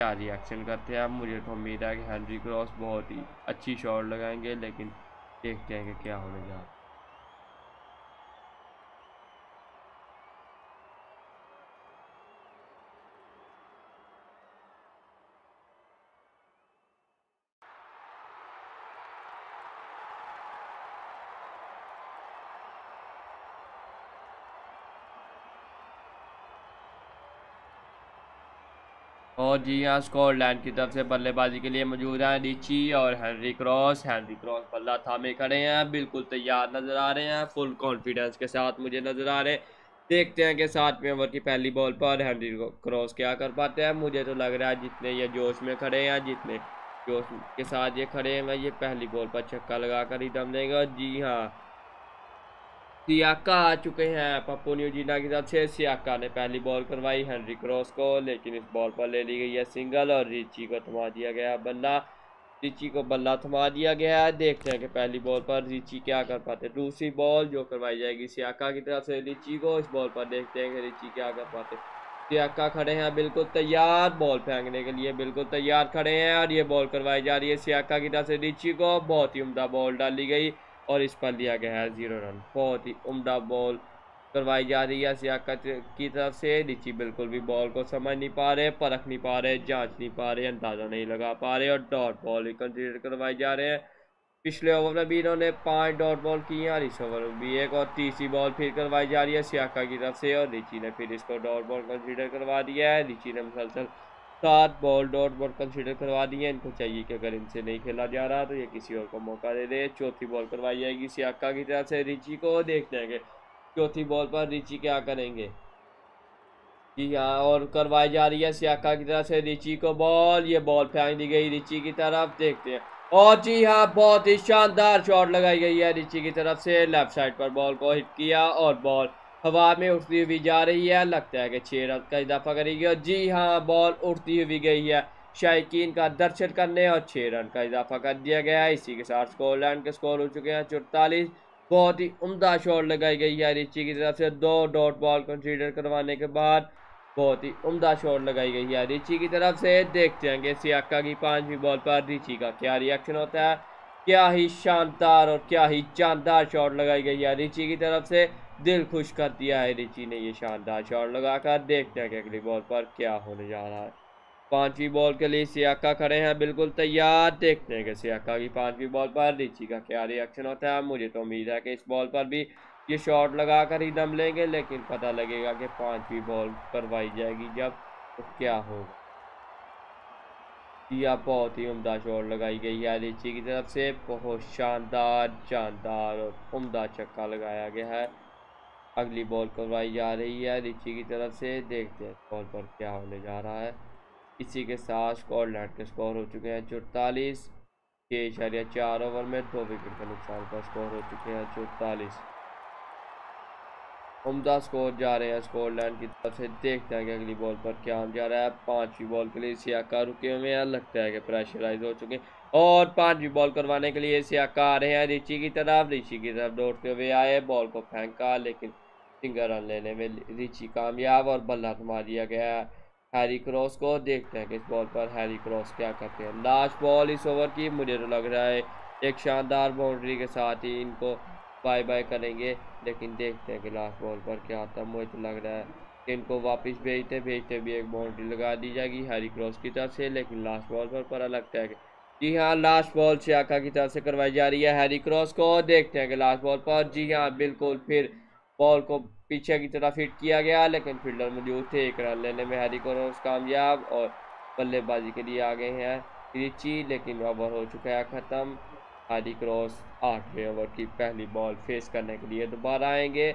क्या रिएक्शन करते हैं अब मुझे तो उम्मीद है कि हेनरी क्रॉस बहुत ही अच्छी शॉट लगाएँगे, लेकिन देखते हैं कि क्या होने जा रहा है। और जी हाँ स्कॉटलैंड की तरफ़ से बल्लेबाजी के लिए मौजूद हैं रिची और हेनरी क्रॉस। हेनरी क्रॉस बल्ला थामे खड़े हैं, बिल्कुल तैयार नज़र आ रहे हैं, फुल कॉन्फिडेंस के साथ मुझे नज़र आ रहे हैं। देखते हैं कि सातवें ओवर की पहली बॉल पर हेनरी क्रॉस क्या कर पाते हैं। मुझे तो लग रहा है जितने ये जोश में खड़े हैं, जितने जोश के साथ ये खड़े हैं ये पहली बॉल पर छक्का लगा कर ही दम देंगे। और जी हाँ सियाका आ चुके हैं। पप्पू न्यूजीना की तरफ़ से सियाका ने पहली बॉल करवाई हेनरी क्रॉस को, लेकिन इस बॉल पर ले ली गई है सिंगल और रिची को थमा दिया गया बल्ला। रिची को बल्ला थमा दिया गया है। देखते हैं कि पहली बॉल पर रिची क्या कर पाते दूसरी बॉल जो करवाई जाएगी सियाका की तरफ़ से रिची को, इस बॉल पर देखते हैं कि रिची क्या कर पाते सियाका खड़े हैं, बिल्कुल तैयार बॉल फेंकने के लिए, बिल्कुल तैयार खड़े हैं और ये बॉल करवाई जा रही है सियाका की तरफ़ से। रिची को बहुत ही उमदा बॉल डाली गई। और इस पर लिया गया है ज़ीरो रन। बहुत ही उमदा बॉल करवाई जा रही है सियाका की तरफ़ से। रिची बिल्कुल भी बॉल को समझ नहीं पा रहे, परख नहीं पा रहे, जाँच नहीं पा रहे, अंदाज़ा नहीं लगा पा रहे और डॉट बॉल भी कंसिडर करवाए जा रहे हैं। पिछले ओवर में भी इन्होंने पाँच डॉट बॉल की हैं और इस ओवर में भी एक और तीसरी बॉल फिर करवाई जा रही है सियाका की तरफ़ से और रिची ने फिर इसको डॉट बॉल कंसिडर करवा दिया है। रिची ने मुसलसल सात बॉल डॉट बॉल कंसिडर करवा दिए इनको चाहिए कि अगर इनसे नहीं खेला जा रहा तो ये किसी और को मौका दे दे। चौथी बॉल करवाई जाएगी सियाका की तरफ़ से। रिची को देखते हैं चौथी बॉल पर रिची क्या करेंगे? जी हाँ और करवाई जा रही है सियाका की तरफ़ से। रिची को बॉल ये बॉल फेंक दी गई रिची की तरफ़। देखते हैं। और जी हाँ बहुत ही शानदार शॉट लगाई गई है रिची की तरफ़ से। लेफ़्ट साइड पर बॉल को हिट किया और बॉल हवा में उठती हुई जा रही है, लगता है कि छः रन का इजाफा करेगी और जी हाँ बॉल उठती हुई गई है। शायकीन का दर्शन करने और छः रन का इजाफा कर दिया गया है। इसी के साथ स्कॉटलैंड के स्कोर हो चुके हैं चौतालीस। बहुत ही उमदा शॉट लगाई गई है रिची की तरफ़ से। दो डॉट बॉल कंसीडर करवाने के बाद बहुत ही उमदा शॉट लगाई गई है रिची की तरफ़ से। देखते हैं कि सियाका की पांचवी बॉल पर रिची का क्या रिएक्शन होता है। क्या ही शानदार और क्या ही शानदार शॉट लगाई गई है रिची की तरफ़ से। दिल खुश कर दिया है रिची ने ये शानदार शॉट लगाकर। देखते हैं कि अगली बॉल पर क्या होने जा रहा है। पांचवी बॉल के लिए सियाका खड़े हैं, बिल्कुल तैयार। देखते हैं कि सियाका की पांचवी बॉल पर रिची का क्या रिएक्शन होता है। मुझे तो उम्मीद है कि इस बॉल पर भी ये शॉट लगा कर ही दम लेंगे, लेकिन पता लगेगा कि पांचवी बॉल करवाई जाएगी जब तो क्या होगा। या बहुत ही उम्दा शॉट लगाई गई है रिची की तरफ़ से। बहुत शानदार शानदार और उम्दा चक्का लगाया गया है। अगली बॉल करवाई जा रही है। रिची की तरफ़ से देखते हैं बॉल पर क्या होने जा रहा है। इसी के साथ स्कॉटलैंड के स्कोर हो चुके हैं चौतालीस। छः इशारिया चार ओवर में दो विकेट के नुकसान पर स्कोर हो चुके हैं चौतालीस। उमदा स्कोर जा रहे हैं। स्कॉटलैंड की तरफ़ से देखते हैं कि अगली बॉल पर क्या जा रहा है। पांचवी बॉल के लिए सियाका रुके हुए हैं। लगता है कि प्रेशराइज हो चुके हैं और पांचवी बॉल करवाने के लिए सियाका आ रहे हैं। रिची की तरफ़ रिची की तरफ़ दौड़ते हुए आए। बॉल को फेंका, लेकिन सिंगल रन लेने में रिची कामयाब और बल्ला थमा दिया गया हैरी क्रॉस को देखते हैं कि इस बॉल पर हैरी क्रॉस क्या करते हैं। लास्ट बॉल इस ओवर की मुझे तो लग रहा है एक शानदार बाउंड्री के साथ ही इनको बाय बाय करेंगे, लेकिन देखते हैं कि लास्ट बॉल पर क्या आता है। मुझे तो लग रहा है कि इनको वापस भेजते भेजते भी एक बाउंड्री लगा दी जाएगी हैरी क्रॉस की तरफ़ से, लेकिन लास्ट बॉल पर पता लगता है कि जी हाँ लास्ट बॉल आका की तरफ़ से करवाई जा रही है हैरी क्रॉस को। देखते हैं कि लास्ट बॉल पर जी हाँ बिल्कुल फिर बॉल को पीछे की तरफ़ हिट किया गया, लेकिन फील्डर मौजूद थे। एक रन लेने में हैरी क्रॉस कामयाब और बल्लेबाजी के लिए आ गए हैं रिची लेकिन ओवर हो चुका है ख़त्म। हैरी क्रॉस आठवें ओवर की पहली बॉल फेस करने के लिए दोबारा आएँगे।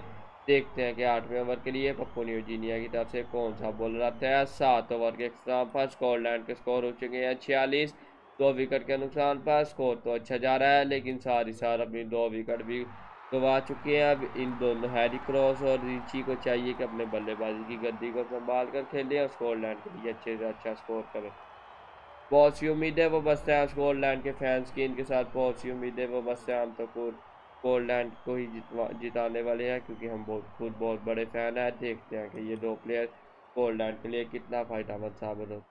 देखते हैं कि आठवें ओवर के लिए पप्पू न्यूजीनिया की तरफ़ से कौन सा बॉलर आता है सात ओवर के इख्ताम पर स्कॉटलैंड के स्कोर हो चुके हैं छियालीस। दो विकेट के नुकसान पर स्कोर तो अच्छा जा रहा है, लेकिन सारी सार अपनी दो विकेट भी गवा चुके हैं। अब इन दोनों हैरी क्रॉस और रिची को चाहिए कि अपने बल्लेबाजी की गद्दी को संभाल कर खेलें और स्कॉटलैंड के लिए अच्छे से अच्छा स्कोर करें। बहुत सी उम्मीदें वो बसते हैं। स्कॉटलैंड के फैंस की इनके साथ बहुत सी उम्मीदें वो बसते हैं। हम तो खुद स्कॉटलैंड को ही जितवा जिताने वाले हैं क्योंकि हम बहुत खुद बहुत बड़े फ़ैन हैं। देखते हैं कि ये दो प्लेयर स्कॉटलैंड के लिए कितना फ़ायदा साबित हो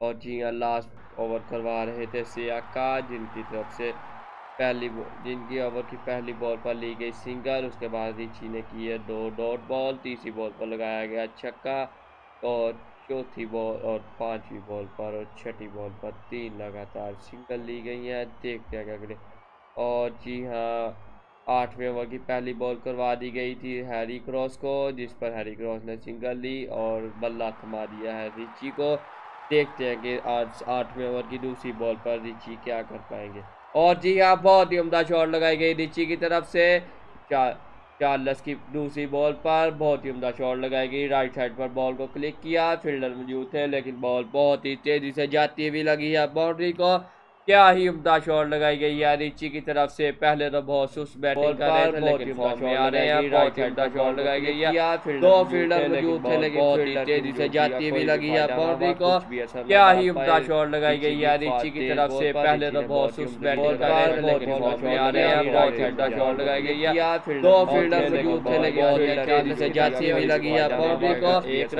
और जी हाँ लास्ट ओवर करवा रहे थे सियाका, जिनकी तरफ़ से पहली जिनकी ओवर की पहली बॉल पर ली गई सिंगल उसके बाद रिची ने की है दो डॉट बॉल, तीसरी बॉल पर लगाया गया छक्का और चौथी बॉल और पांचवी बॉल पर और छठी बॉल पर तीन लगातार सिंगल ली गई हैं। देखते हैं अगले। और जी हाँ आठवें ओवर की पहली बॉल करवा दी गई थी हैरी क्रॉस को, जिस पर हैरी क्रॉस ने सिंगल ली और बल्ला थमा दिया है रिची को। देखते हैं कि आज आठवें ओवर की दूसरी बॉल पर रिची क्या कर पाएँगे। और जी हाँ बहुत ही उमदा शॉट लगाई गई रिची की तरफ़ से। चार चार्लस की दूसरी बॉल पर बहुत ही उमदा शॉट लगाई गई। राइट साइड पर बॉल को क्लिक किया फील्डर मौजूद थे, लेकिन बॉल बहुत ही तेज़ी से जाती हुई लगी है बाउंड्री को। क्या ही उमदा शॉट लगाई गई है रिची की तरफ़ से। पहले तो बहुत सुस्त बैटिंग कर रहे थे लेकिन फॉर्म में आ रहे हैं। बहुत ही उमदा शॉट लगाई गई है। दो फील्डर मौजूद थे लेकिन बहुत तेज़ी से जाती हुई लगी है बाउंड्री को। क्या ही उमदा शॉट लगाई गई है रिची की तरफ़ से। पहले तो बहुत सुस्त बैटिंग कर रहे थे लेकिन फॉर्म में आ रहे हैं बहुत ही। उमदा शॉट लगाई गई है दो फील्डर मौजूद थे लेकिन बहुत तेज़ी से जाती हुई लगी है बाउंड्री को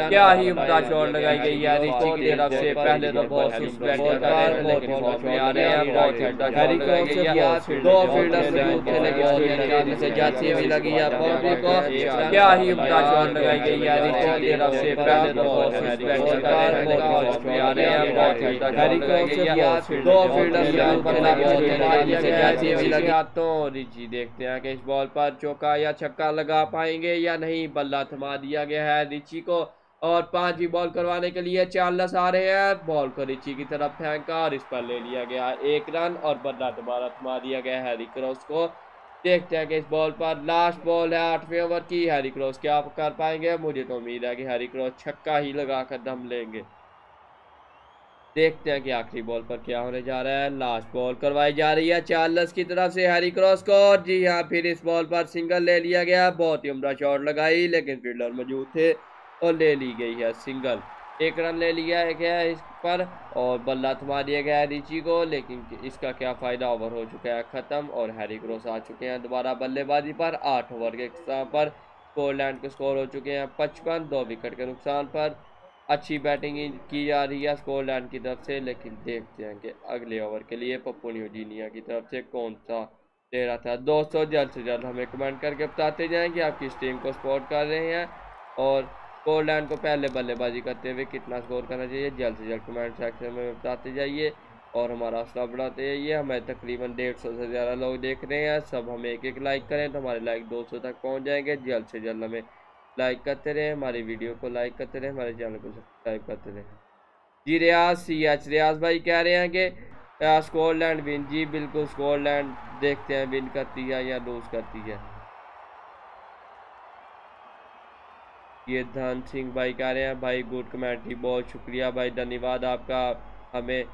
क्या ही उमदा शॉट लगाई गई है। रिची की तरफ़ से पहले तो बहुत सुस्त बैटिंग कर रहे थे लेकिन फॉर्म में आ हैं दो फील्डर से जाती हुई लगी है को क्या ही लगाई गई है की तरफ़ से पहले हैं दो फील्डर से जाती हुई लगी तो रिची देखते हैं कि इस बॉल पर चौका या छक्का लगा पाएँगे या नहीं बल्ला थमा दिया गया है रिची को और पांचवी बॉल करवाने के लिए चार्लस आ रहे हैं। बॉल को रिची की तरफ़ फेंका और इस पर ले लिया गया एक रन और बल्ला दोबारा थमा दिया गया हैरी क्रॉस को। देखते हैं कि इस बॉल पर लास्ट बॉल है आठवें ओवर की। हैरी क्रॉस क्या कर पाएँगे? मुझे तो उम्मीद है कि हैरी क्रॉस छक्का ही लगा कर दम लेंगे। देखते हैं कि आखिरी बॉल पर क्या होने जा रहा है। लास्ट बॉल करवाई जा रही है चार्लस की तरफ़ से हैरी क्रॉस को। जी हाँ फिर इस बॉल पर सिंगल ले लिया गया। बहुत ही उमदा शॉट लगाई, लेकिन फील्डर मौजूद थे। और ले ली गई है सिंगल। एक रन ले लिया गया इस पर? और बल्ला थमा दिया गया है रिची को, लेकिन इसका क्या फ़ायदा? ओवर हो चुका है, ख़त्म। और हैरी क्रॉस आ चुके हैं दोबारा बल्लेबाजी पर। आठ ओवर के पर स्कोरलैंड के स्कोर हो चुके हैं पचपन, दो विकेट के नुकसान पर। अच्छी बैटिंग की जा रही है स्कोरलैंड की तरफ़ से, लेकिन देखते हैं कि अगले ओवर के लिए पप्पू न्यूजीनिया की तरफ़ से कौन सा दे रहा था। दोस्तों, जल्द से जल्द हमें कमेंट करके बताते जाएँ कि आप किस टीम को सपोर्ट कर रहे हैं। और स्कोरलैंड को पहले बल्लेबाजी करते हुए कितना स्कोर करना चाहिए जल्द से जल्द कमेंट सेक्शन में बताते जाइए और हमारा हौसला बढ़ाते जाइए हमें तकरीबन डेढ़ सौ से ज़्यादा लोग देख रहे हैं सब हमें एक एक लाइक करें तो हमारे लाइक दो सौ तक पहुँच जाएँगे जल्द से जल्द हमें लाइक करते रहें हमारी वीडियो को लाइक करते रहें हमारे चैनल को सब्सक्राइब करते रहें जी रियाज सी एच रियाज भाई कह रहे हैं कि स्कॉटलैंड विन जी बिल्कुल स्कॉटलैंड देखते हैं विन करती है या लूज़ करती है ये धन सिंह भाई कह रहे हैं, भाई गुड कमेंट्री बहुत शुक्रिया भाई, धन्यवाद आपका हमें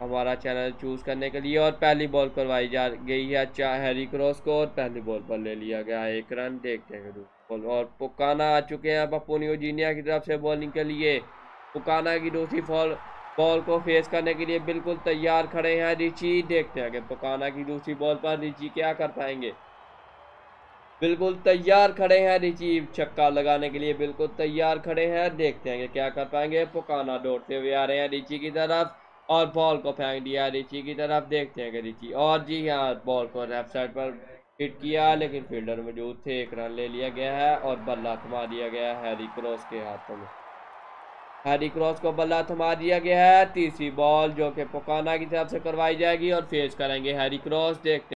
हमारा चैनल चूज़ करने के लिए। और पहली बॉल करवाई जा गई है चार हैरी क्रॉस को और पहली बॉल पर ले लिया गया एक रन देखते हैं बॉल और पुकाना आ चुके हैं पप्पू न्यूजीनिया की तरफ़ से बॉलिंग के लिए। पुकाना की दूसरी फॉल बॉल को फेस करने के लिए बिल्कुल तैयार खड़े हैं। रिची देखते हैं कि पुकाना की दूसरी बॉल पर रिची क्या कर पाएँगे? बिल्कुल तैयार खड़े हैं रिची छक्का लगाने के लिए बिल्कुल तैयार खड़े हैं। देखते हैं कि क्या कर पाएँगे। पुकाना दौड़ते हुए आ रहे हैं रिची की तरफ़ और बॉल को फेंक दिया रिची की तरफ़। देखते हैं कि रिची और जी हाँ बॉल को लेफ़्ट साइड पर हिट किया, लेकिन फील्डर मौजूद थे। एक रन ले लिया गया है और बल्ला थमा दिया गया है हैरी क्रॉस के हाथों में। हैरी क्रॉस को बल्ला थमा दिया गया है। तीसरी बॉल जो कि पुकाना की तरफ़ से करवाई जाएगी और फेस करेंगे हैरी क्रॉस देखते